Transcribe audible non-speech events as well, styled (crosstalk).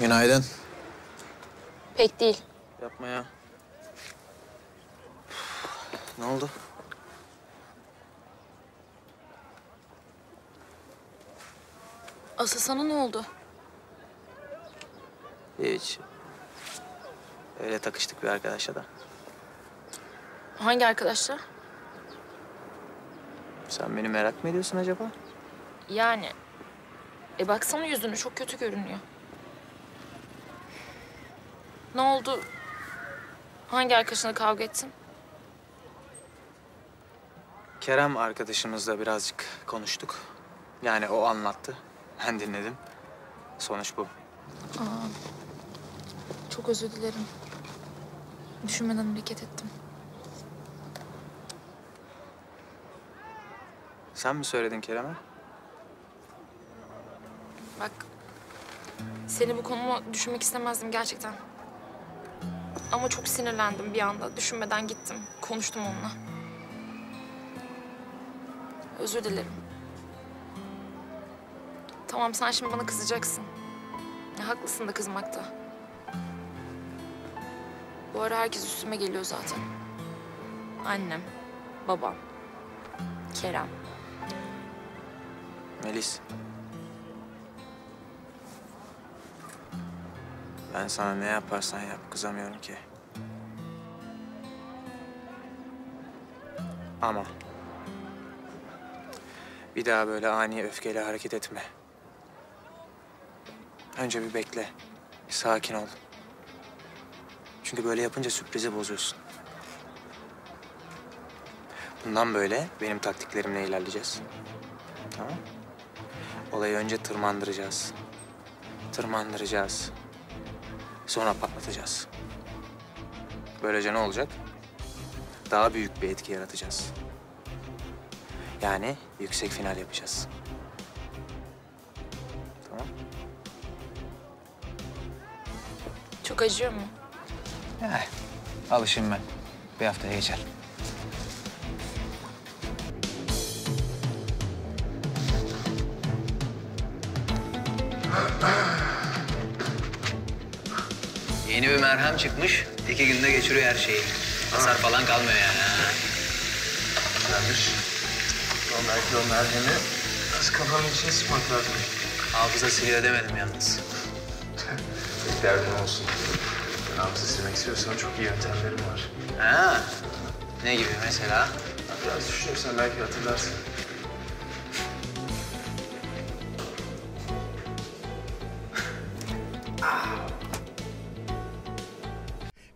Günaydın. Pek değil. Yapma ya. Ne oldu? Asıl sana ne oldu? Hiç. Öyle takıştık bir arkadaşla da. Hangi arkadaşla? Sen beni merak mı ediyorsun acaba? Yani. E baksana yüzünü çok kötü görünüyor. Ne oldu? Hangi arkadaşına kavga ettin? Kerem arkadaşımızla birazcık konuştuk. Yani o anlattı. Ben dinledim. Sonuç bu. Çok özür dilerim. Düşünmeden hareket ettim. Sen mi söyledin Kerem'e? Bak. Seni bu konuma düşünmek istemezdim gerçekten. Ama çok sinirlendim bir anda. Düşünmeden gittim. Konuştum onunla. Özür dilerim. Tamam sen şimdi bana kızacaksın. Ya, haklısın da kızmakta. Bu ara herkes üstüme geliyor zaten. Annem, babam, Kerem. Melis. Ben sana ne yaparsan yap kızamıyorum ki. Ama bir daha böyle ani öfkeyle hareket etme. Önce bir bekle. Bir sakin ol. Çünkü böyle yapınca sürprizi bozuyorsun. Bundan böyle benim taktiklerimle ilerleyeceğiz. Tamam. Olayı önce tırmandıracağız. Tırmandıracağız. Sonra patlatacağız. Böylece ne olacak? Daha büyük bir etki yaratacağız. Yani yüksek final yapacağız. Tamam. Çok acıyor mu? Eh, alışayım ben. Bir haftaya geçer. (laughs) Yeni bir merhem çıkmış. İki günde geçiriyor her şeyi. Hasar falan kalmıyor yani. Güzelmiş. Ama belki o merhemi az kafanın içine sıkmak lazım. Hafıza siliyor demedim yalnız. Tek derdin olsun. Nabzı silmek istiyorsan çok iyi yöntemlerim var. Ha? Ne gibi mesela? Biraz düşünürsen belki hatırlarsın.